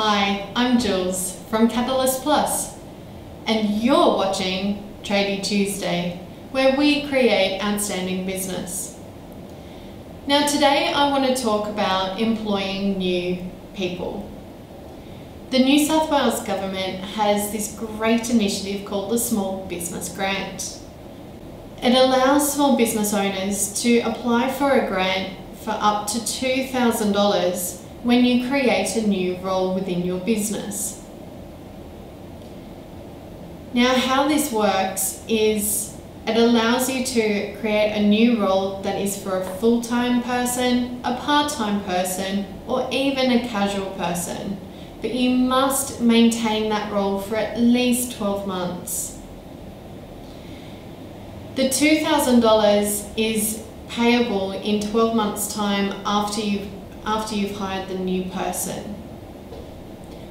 Hi, I'm Jewlz from Catalyst Plus, and you're watching Tradie Tuesday, where we create outstanding business. Now, today I want to talk about employing new people. The New South Wales Government has this great initiative called the Small Business Grant. It allows small business owners to apply for a grant for up to $2,000 when you create a new role within your business. Now, how this works is it allows you to create a new role that is for a full time person, a part time person, or even a casual person but you must maintain that role for at least 12 months. The $2,000 is payable in 12 months time after you've, after you've hired the new person.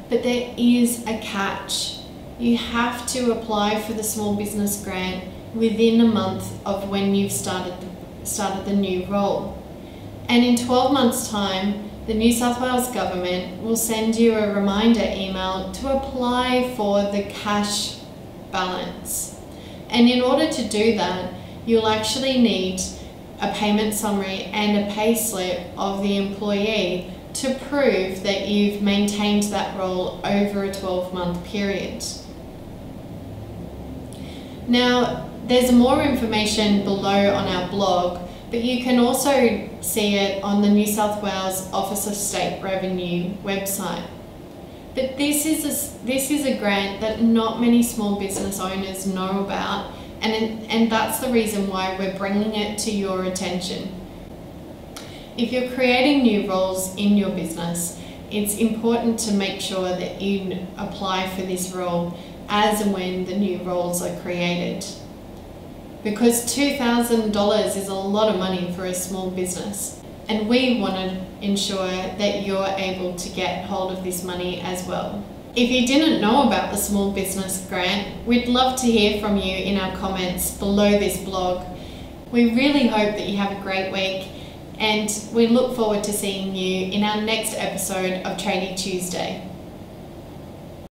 But there is a catch. You have to apply for the small business grant within a month of when you've started the, started the new role. And in 12 months time, the New South Wales Government will send you a reminder email to apply for the cash balance. And in order to do that, you'll actually need a payment summary and a pay slip of the employee to prove that you've maintained that role over a 12 month period. Now, there's more information below on our blog but you can also see it on the New South Wales Office of State Revenue website. But this is a, this is a grant that not many small business owners know about, and, and that's the reason why we're bringing it to your attention. If you're creating new roles in your business, it's important to make sure that you apply for this role as and when the new roles are created because $2,000 is a lot of money for a small business. And we want to ensure that you're able to get hold of this money as well. If you didn't know about the Small Business Grant, we'd love to hear from you in our comments below this blog. We really hope that you have a great week and we look forward to seeing you in our next episode of Tradie Tuesday.